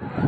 you